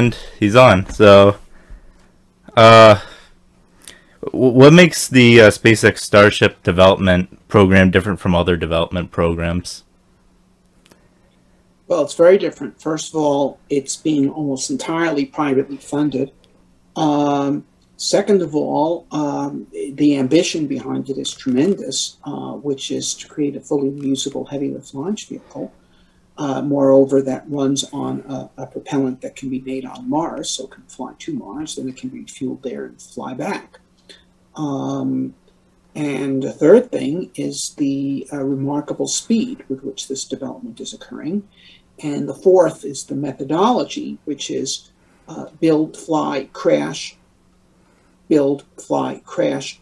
And he's on. So, uh, what makes the uh, SpaceX Starship development program different from other development programs? Well, it's very different. First of all, it's being almost entirely privately funded. Um, second of all, um, the ambition behind it is tremendous, uh, which is to create a fully reusable heavy lift launch vehicle. Uh, moreover, that runs on a, a, propellant that can be made on Mars, so it can fly to Mars, and it can be fueled there and fly back. Um, and the third thing is the uh, remarkable speed with which this development is occurring. And the fourth is the methodology, which is uh, build, fly, crash, build, fly, crash,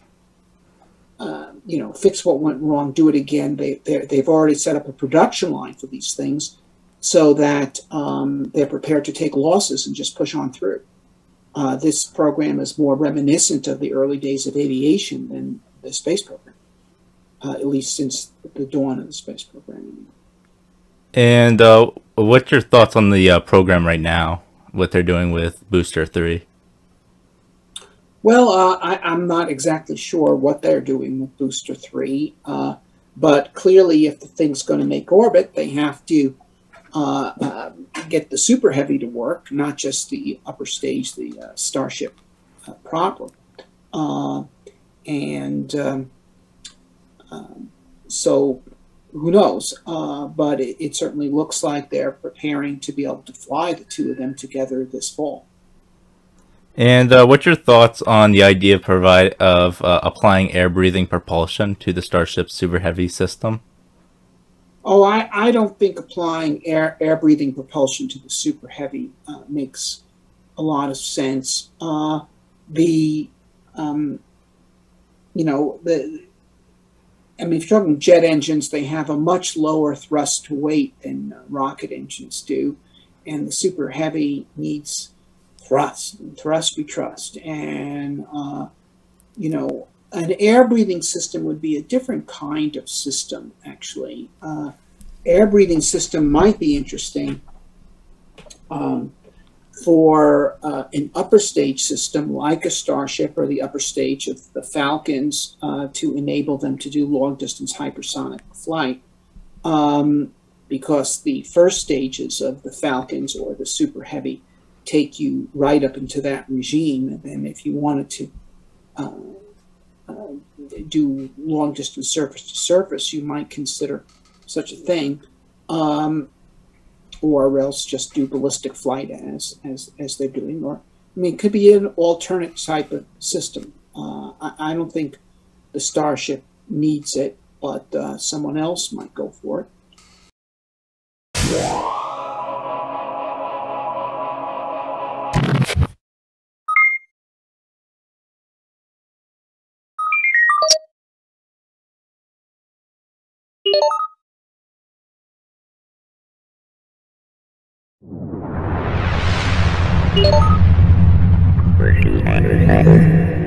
uh, you know, fix what went wrong, do it again. They, they've already set up a production line for these things so that um, they're prepared to take losses and just push on through. Uh, this program is more reminiscent of the early days of aviation than the space program, uh, at least since the dawn of the space program. And uh, what's your thoughts on the uh, program right now? What they're doing with Booster Three? Well, uh, I, am not exactly sure what they're doing with Booster Three, uh, but clearly, if the thing's going to make orbit, they have to uh, uh, get the super heavy to work, not just the upper stage, the uh, Starship uh, problem. And um, um, so, who knows? But it, it, certainly looks like they're preparing to be able to fly the two of them together this fall. And what's your thoughts on the idea of provide of applying air breathing propulsion to the Starship Super Heavy system? Oh, I, I don't think applying air, air breathing propulsion to the super heavy uh, makes a lot of sense. Uh, the, um, you know, the, I mean, if you're talking jet engines, they have a much lower thrust to weight than uh, rocket engines do. And the super heavy needs thrust, thrust we trust. And, uh, you know, an air breathing system would be a different kind of system, actually. Uh, air breathing system might be interesting um, for uh, an upper stage system like a Starship or the upper stage of the Falcons uh, to enable them to do long distance hypersonic flight. Um, because the first stages of the Falcons or the Super Heavy take you right up into that regime. And if you wanted to uh, uh, do long distance surface to surface, you might consider such a thing, um, or else just do ballistic flight as as as they're doing. Or I mean, it could be an alternate type of system. Uh, I, I, don't think the Starship needs it, but uh, someone else might go for it. Thank you.